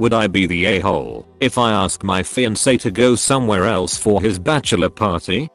Would I be the a-hole if I ask my fiance to go somewhere else for his bachelor party?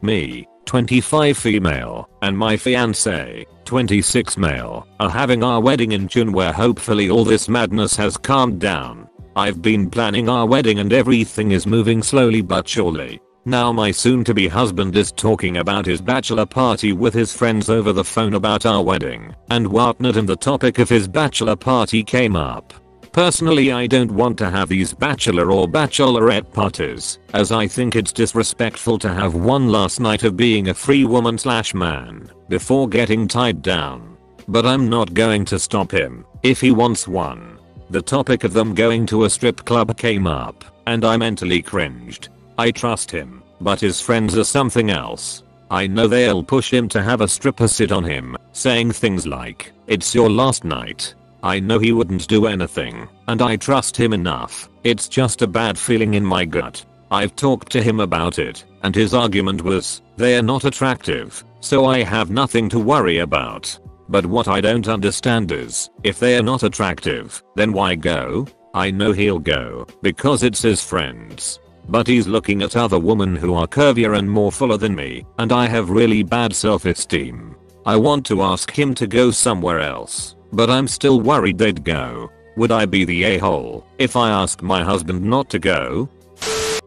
Me, 25 female, and my fiance, 26 male, are having our wedding in June where hopefully all this madness has calmed down. I've been planning our wedding and everything is moving slowly but surely. Now my soon to be husband is talking about his bachelor party with his friends over the phone about our wedding and whatnot and the topic of his bachelor party came up. Personally I don't want to have these bachelor or bachelorette parties as I think it's disrespectful to have one last night of being a free woman slash man before getting tied down. But I'm not going to stop him if he wants one. The topic of them going to a strip club came up and I mentally cringed. I trust him, but his friends are something else. I know they'll push him to have a stripper sit on him, saying things like, it's your last night, I know he wouldn't do anything, and I trust him enough. It's just a bad feeling in my gut. I've talked to him about it, and his argument was, they're not attractive, so I have nothing to worry about. But what I don't understand is, if they're not attractive, then why go? I know he'll go, because it's his friends. But he's looking at other women who are curvier and more fuller than me, and I have really bad self-esteem. I want to ask him to go somewhere else. But I'm still worried they'd go. Would I be the a-hole if I ask my husband not to go?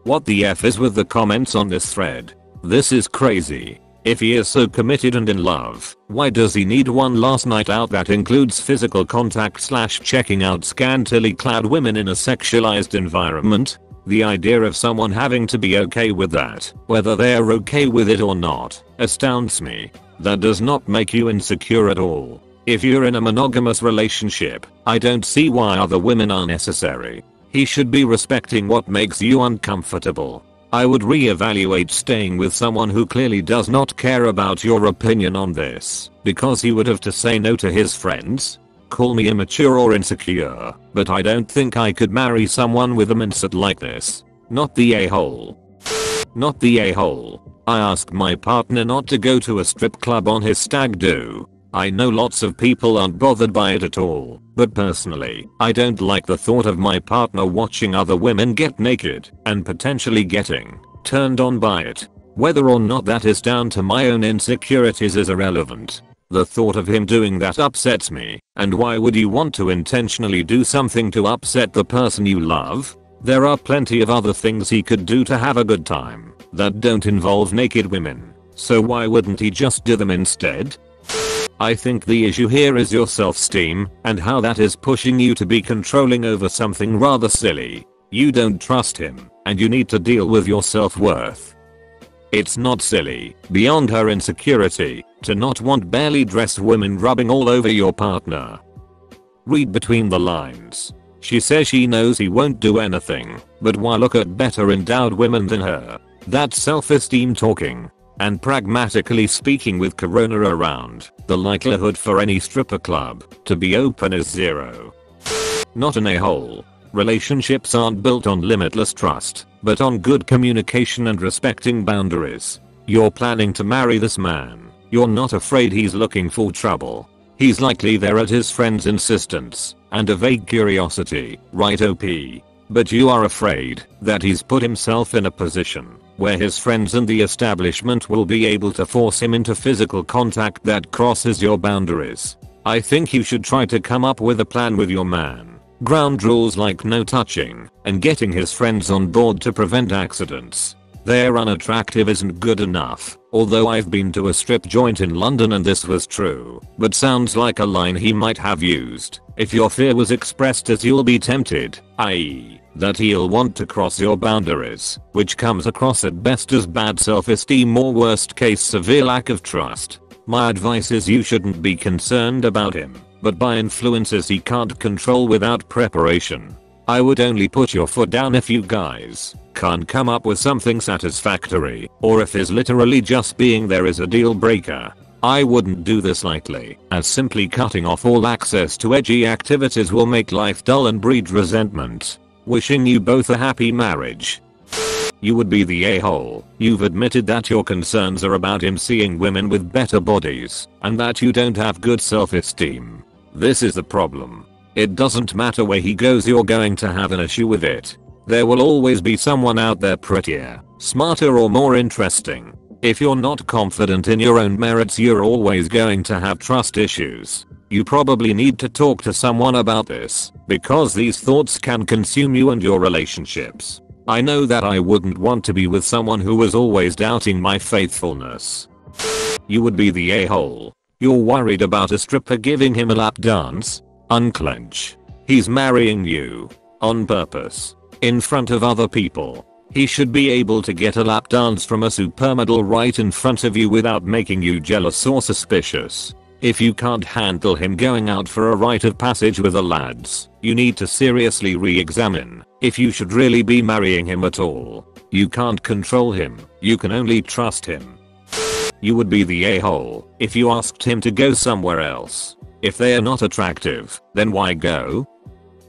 What the F is with the comments on this thread? This is crazy. If he is so committed and in love, why does he need one last night out that includes physical contact slash checking out scantily clad women in a sexualized environment? The idea of someone having to be okay with that, whether they're okay with it or not, astounds me. That does not make you insecure at all. If you're in a monogamous relationship, I don't see why other women are necessary. He should be respecting what makes you uncomfortable. I would reevaluate staying with someone who clearly does not care about your opinion on this, because he would have to say no to his friends. Call me immature or insecure, but I don't think I could marry someone with a mindset like this. Not the a-hole. Not the a-hole. I asked my partner not to go to a strip club on his stag do, I know lots of people aren't bothered by it at all, but personally, I don't like the thought of my partner watching other women get naked and potentially getting turned on by it. Whether or not that is down to my own insecurities is irrelevant. The thought of him doing that upsets me, and why would you want to intentionally do something to upset the person you love? There are plenty of other things he could do to have a good time that don't involve naked women. So why wouldn't he just do them instead? I think the issue here is your self-esteem and how that is pushing you to be controlling over something rather silly. You don't trust him and you need to deal with your self-worth. It's not silly, beyond her insecurity, to not want barely dressed women rubbing all over your partner. Read between the lines. She says she knows he won't do anything, but why look at better endowed women than her? That's self-esteem talking. And pragmatically speaking with corona around, the likelihood for any stripper club to be open is zero. Not an a-hole. Relationships aren't built on limitless trust, but on good communication and respecting boundaries. You're planning to marry this man. You're not afraid he's looking for trouble. He's likely there at his friend's insistence and a vague curiosity, right OP? But you are afraid that he's put himself in a position where his friends and the establishment will be able to force him into physical contact that crosses your boundaries. I think you should try to come up with a plan with your man. Ground rules like no touching and getting his friends on board to prevent accidents. They're unattractive isn't good enough, although I've been to a strip joint in London and this was true, but sounds like a line he might have used if your fear was expressed as you'll be tempted, i.e that he'll want to cross your boundaries, which comes across at best as bad self-esteem or worst case severe lack of trust. My advice is you shouldn't be concerned about him, but by influences he can't control without preparation. I would only put your foot down if you guys can't come up with something satisfactory, or if his literally just being there is a deal breaker. I wouldn't do this lightly, as simply cutting off all access to edgy activities will make life dull and breed resentment. Wishing you both a happy marriage. You would be the a-hole. You've admitted that your concerns are about him seeing women with better bodies, and that you don't have good self-esteem. This is the problem. It doesn't matter where he goes you're going to have an issue with it. There will always be someone out there prettier, smarter or more interesting. If you're not confident in your own merits you're always going to have trust issues. You probably need to talk to someone about this, because these thoughts can consume you and your relationships. I know that I wouldn't want to be with someone who was always doubting my faithfulness. You would be the a-hole. You're worried about a stripper giving him a lap dance? Unclench. He's marrying you. On purpose. In front of other people. He should be able to get a lap dance from a supermodel right in front of you without making you jealous or suspicious. If you can't handle him going out for a rite of passage with the lads, you need to seriously re-examine if you should really be marrying him at all. You can't control him, you can only trust him. You would be the a-hole if you asked him to go somewhere else. If they are not attractive, then why go?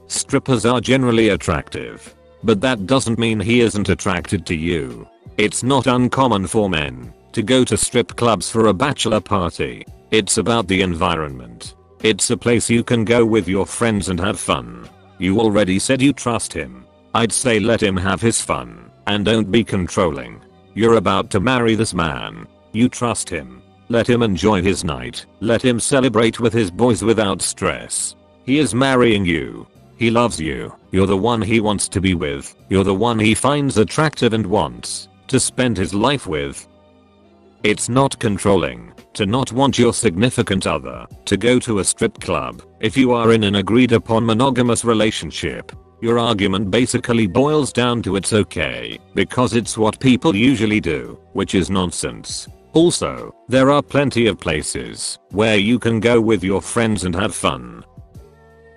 Strippers are generally attractive. But that doesn't mean he isn't attracted to you. It's not uncommon for men to go to strip clubs for a bachelor party. It's about the environment. It's a place you can go with your friends and have fun. You already said you trust him. I'd say let him have his fun and don't be controlling. You're about to marry this man. You trust him. Let him enjoy his night. Let him celebrate with his boys without stress. He is marrying you. He loves you. You're the one he wants to be with. You're the one he finds attractive and wants to spend his life with. It's not controlling to not want your significant other to go to a strip club if you are in an agreed upon monogamous relationship. Your argument basically boils down to it's okay because it's what people usually do, which is nonsense. Also, there are plenty of places where you can go with your friends and have fun.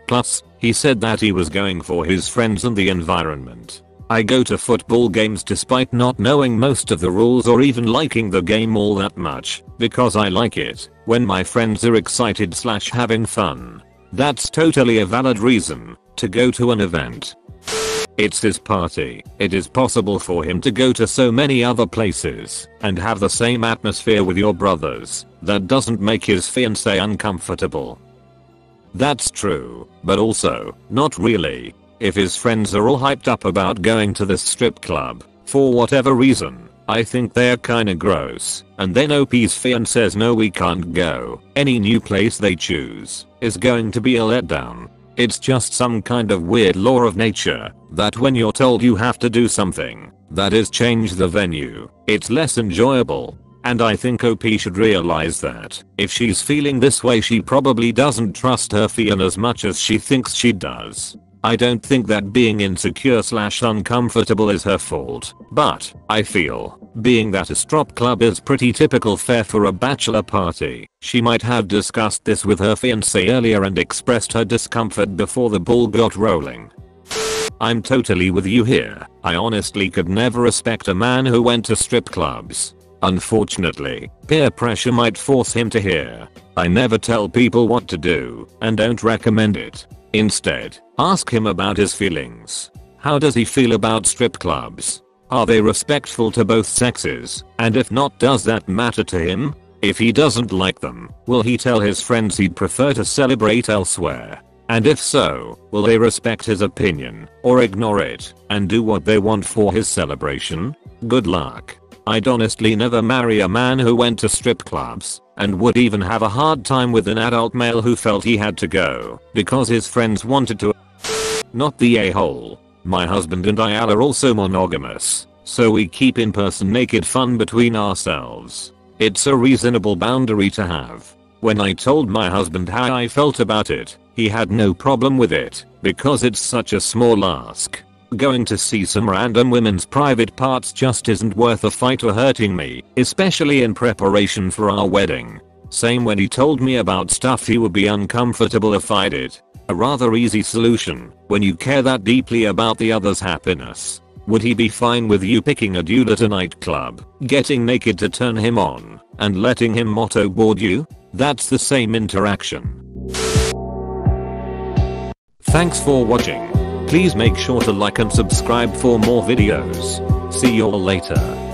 Plus, he said that he was going for his friends and the environment. I go to football games despite not knowing most of the rules or even liking the game all that much, because I like it when my friends are excited slash having fun. That's totally a valid reason to go to an event. It's his party. It is possible for him to go to so many other places and have the same atmosphere with your brothers. That doesn't make his fiance uncomfortable. That's true, but also, not really. If his friends are all hyped up about going to this strip club, for whatever reason, I think they're kinda gross, and then OP's fiance says no we can't go, any new place they choose is going to be a letdown. It's just some kind of weird law of nature that when you're told you have to do something, that is change the venue, it's less enjoyable. And I think OP should realize that if she's feeling this way she probably doesn't trust her Fian as much as she thinks she does. I don't think that being insecure slash uncomfortable is her fault, but I feel being that a strop club is pretty typical fare for a bachelor party, she might have discussed this with her fiance earlier and expressed her discomfort before the ball got rolling. I'm totally with you here. I honestly could never respect a man who went to strip clubs. Unfortunately, peer pressure might force him to hear. I never tell people what to do and don't recommend it. Instead, ask him about his feelings. How does he feel about strip clubs? Are they respectful to both sexes? And if not does that matter to him? If he doesn't like them, will he tell his friends he'd prefer to celebrate elsewhere? And if so, will they respect his opinion, or ignore it, and do what they want for his celebration? Good luck. I'd honestly never marry a man who went to strip clubs and would even have a hard time with an adult male who felt he had to go because his friends wanted to. Not the a-hole. My husband and I are also monogamous, so we keep in-person naked fun between ourselves. It's a reasonable boundary to have. When I told my husband how I felt about it, he had no problem with it, because it's such a small ask. Going to see some random women's private parts just isn't worth a fight or hurting me, especially in preparation for our wedding. Same when he told me about stuff he would be uncomfortable if I did. A rather easy solution when you care that deeply about the other's happiness. Would he be fine with you picking a dude at a nightclub, getting naked to turn him on, and letting him motto board you? That's the same interaction. Thanks for watching. Please make sure to like and subscribe for more videos. See you all later.